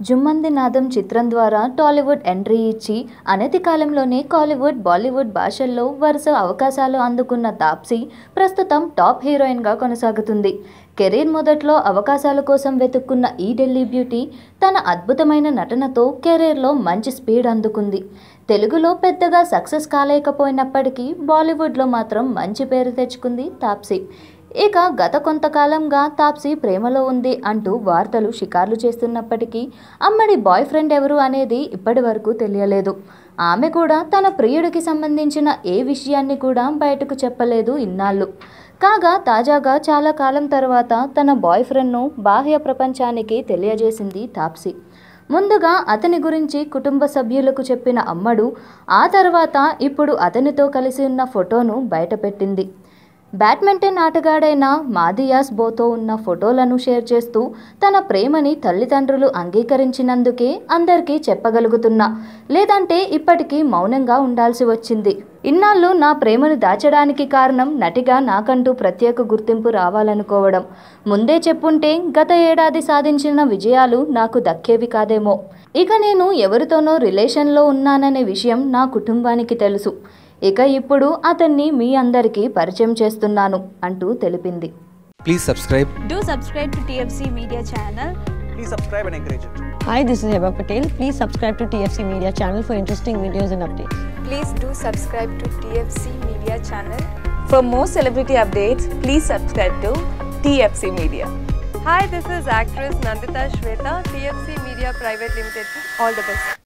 జుమ్మంది నాదం చిత్రం ద్వారా టాలీవుడ్ ఎంట్రీ ఇచ్చి అనతి కాలంలోనే కాలీవుడ్ బాలీవుడ్ భాషల్లో వరుస అవకాశాలు అందుకున్న తాప్సీ ప్రస్తుతం టాప్ హీరోయిన్గా కొనసాగుతుంది. కెరీర్ మొదట్లో అవకాశాల కోసం వెతుక్కున్న ఈ ఢిల్లీ బ్యూటీ తన అద్భుతమైన నటనతో కెరీర్లో మంచి స్పీడ్ అందుకుంది. తెలుగులో పెద్దగా సక్సెస్ కాలేకపోయినప్పటికీ బాలీవుడ్లో మాత్రం మంచి పేరు తెచ్చుకుంది తాప్సీ. ఇక గత కొంతకాలంగా తాప్సీ ప్రేమలో ఉంది అంటూ వార్తలు షికార్లు చేస్తున్నప్పటికీ అమ్మడి బాయ్ ఫ్రెండ్ ఎవరు అనేది ఇప్పటి వరకు తెలియలేదు. ఆమె కూడా తన ప్రియుడికి సంబంధించిన ఏ విషయాన్ని కూడా బయటకు చెప్పలేదు ఇన్నాళ్ళు. కాగా తాజాగా చాలా కాలం తర్వాత తన బాయ్ ఫ్రెండ్ను బాహ్య ప్రపంచానికి తెలియజేసింది తాప్సీ. ముందుగా అతని గురించి కుటుంబ సభ్యులకు చెప్పిన అమ్మడు ఆ తర్వాత ఇప్పుడు అతనితో కలిసి ఉన్న ఫోటోను బయటపెట్టింది. బ్యాడ్మింటన్ ఆటగాడైన మాదియాస్ బోతో ఉన్న ఫోటోలను షేర్ చేస్తూ తన ప్రేమని తల్లిదండ్రులు అంగీకరించినందుకే అందరికీ చెప్పగలుగుతున్నా. లేదంటే ఇప్పటికీ మౌనంగా ఉండాల్సి వచ్చింది. ఇన్నాళ్ళు నా ప్రేమను దాచడానికి కారణం నటిగా నాకంటూ ప్రత్యేక గుర్తింపు రావాలనుకోవడం. ముందే చెప్పుంటే గత ఏడాది సాధించిన విజయాలు నాకు దక్కేవి కాదేమో. ఇక నేను ఎవరితోనో రిలేషన్లో ఉన్నాననే విషయం నా కుటుంబానికి తెలుసు. ఇక ఇప్పుడు అతన్ని మీ అందరికీ పరిచయం చేస్తున్నాను అంటూ తెలిపింది Please subscribe. Do subscribe to TFC Media channel. please subscribe and encourage it. Hi, this is Heba Patel. Please subscribe to TFC Media channel for interesting videos and updates. Please do subscribe to TFC Media channel. For more celebrity updates, please subscribe to TFC Media. Hi, this is actress Nandita Shweta, TFC Media Private Limited. All the best.